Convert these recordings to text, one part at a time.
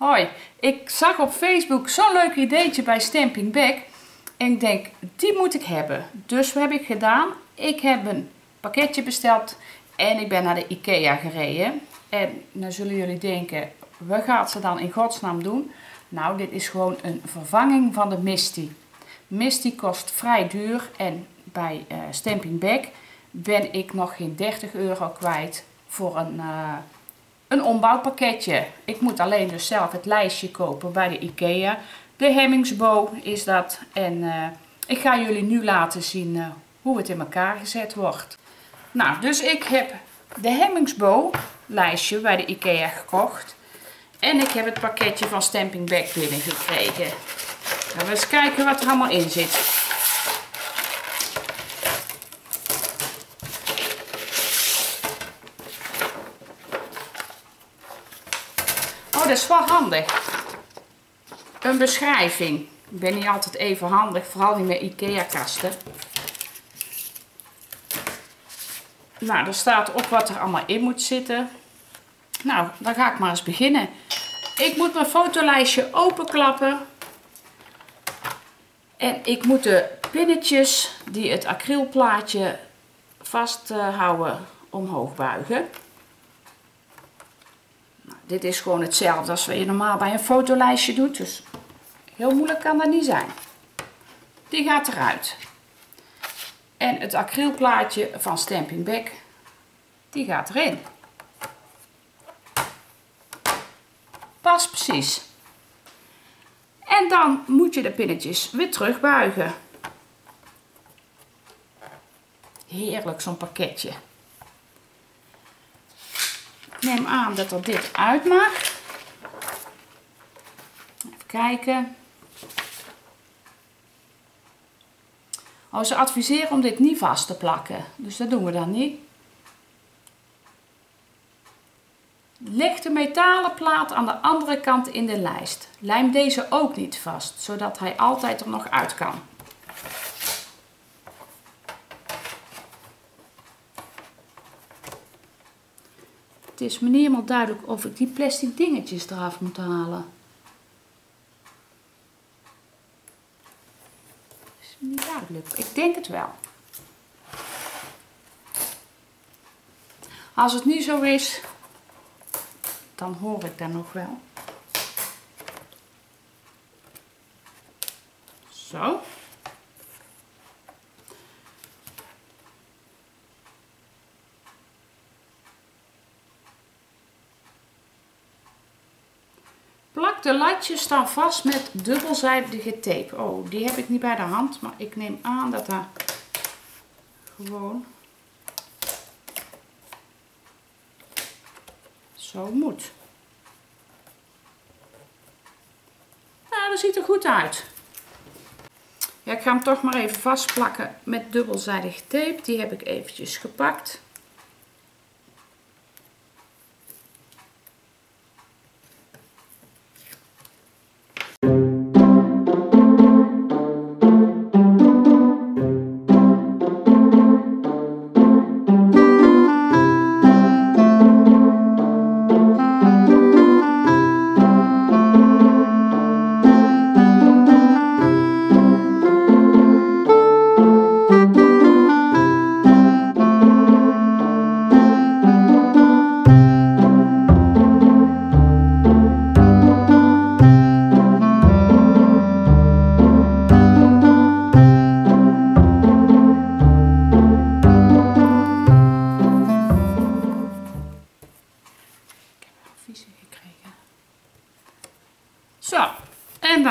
Hoi, ik zag op Facebook zo'n leuk ideetje bij Stamping Back. En ik denk, die moet ik hebben. Dus wat heb ik gedaan? Ik heb een pakketje besteld en ik ben naar de Ikea gereden. En dan zullen jullie denken, wat gaat ze dan in godsnaam doen? Nou, dit is gewoon een vervanging van de Misty. Misty kost vrij duur en bij uh, Stamping Back ben ik nog geen 30 euro kwijt voor een... Uh, een ombouwpakketje. Ik moet alleen dus zelf het lijstje kopen bij de Ikea. De hemmingsbow is dat. En uh, ik ga jullie nu laten zien uh, hoe het in elkaar gezet wordt. Nou, dus ik heb de hemmingsbow lijstje bij de Ikea gekocht. En ik heb het pakketje van Stamping Back binnengekregen. Gaan we eens kijken wat er allemaal in zit. Dat is wel handig. Een beschrijving. Ik ben niet altijd even handig, vooral niet met Ikea kasten. Nou, er staat op wat er allemaal in moet zitten. Nou, dan ga ik maar eens beginnen. Ik moet mijn fotolijstje openklappen. En ik moet de pinnetjes die het acrylplaatje vasthouden omhoog buigen. Dit is gewoon hetzelfde als wat je normaal bij een fotolijstje doet. Dus heel moeilijk kan dat niet zijn. Die gaat eruit. En het acrylplaatje van Stamping Back, die gaat erin. Pas precies. En dan moet je de pinnetjes weer terugbuigen. Heerlijk zo'n pakketje neem aan dat er dit uit. Even kijken. Oh, ze adviseren om dit niet vast te plakken. Dus dat doen we dan niet. Leg de metalen plaat aan de andere kant in de lijst. Lijm deze ook niet vast, zodat hij altijd er nog uit kan. Het is me niet helemaal duidelijk of ik die plastic dingetjes eraf moet halen. Is me niet duidelijk. Ik denk het wel. Als het niet zo is, dan hoor ik dat nog wel. Zo. De latjes staan vast met dubbelzijdige tape. Oh, die heb ik niet bij de hand, maar ik neem aan dat dat gewoon zo moet. Nou, dat ziet er goed uit. Ja, ik ga hem toch maar even vastplakken met dubbelzijdige tape. Die heb ik eventjes gepakt.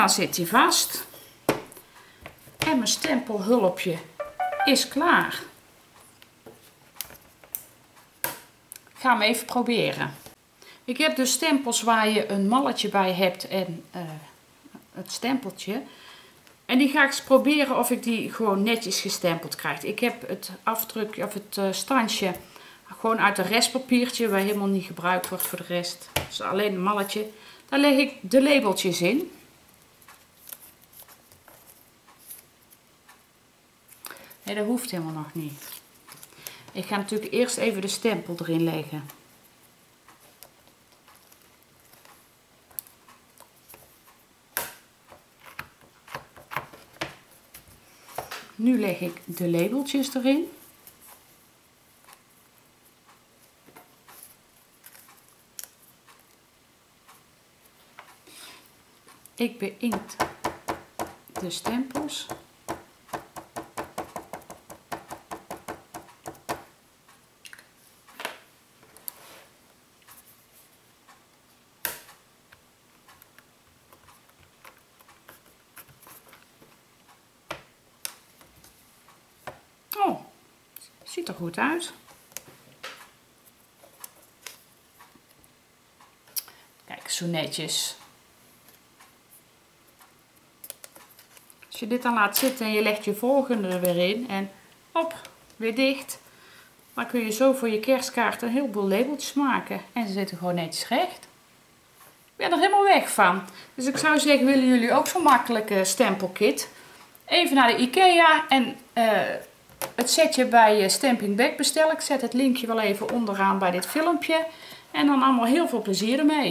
Zit hij vast. En mijn stempelhulpje is klaar. Ik ga hem even proberen. Ik heb dus stempels waar je een malletje bij hebt en uh, het stempeltje. En die ga ik eens proberen of ik die gewoon netjes gestempeld krijg. Ik heb het afdrukje of het uh, standje gewoon uit een restpapiertje waar helemaal niet gebruikt wordt voor de rest. Dus alleen een malletje. Daar leg ik de labeltjes in. Dat hoeft helemaal nog niet. Ik ga natuurlijk eerst even de stempel erin leggen. Nu leg ik de labeltjes erin. Ik beïnkt de stempels. Ziet er goed uit. Kijk, zo netjes. Als je dit dan laat zitten en je legt je volgende er weer in en op, weer dicht. Dan kun je zo voor je kerstkaart een heleboel labeltjes maken. En ze zitten gewoon netjes recht. Ik ben er helemaal weg van. Dus ik zou zeggen, willen jullie ook zo'n makkelijke stempelkit? Even naar de Ikea en uh, het setje bij Stamping Back bestellen. Ik zet het linkje wel even onderaan bij dit filmpje. En dan allemaal heel veel plezier ermee.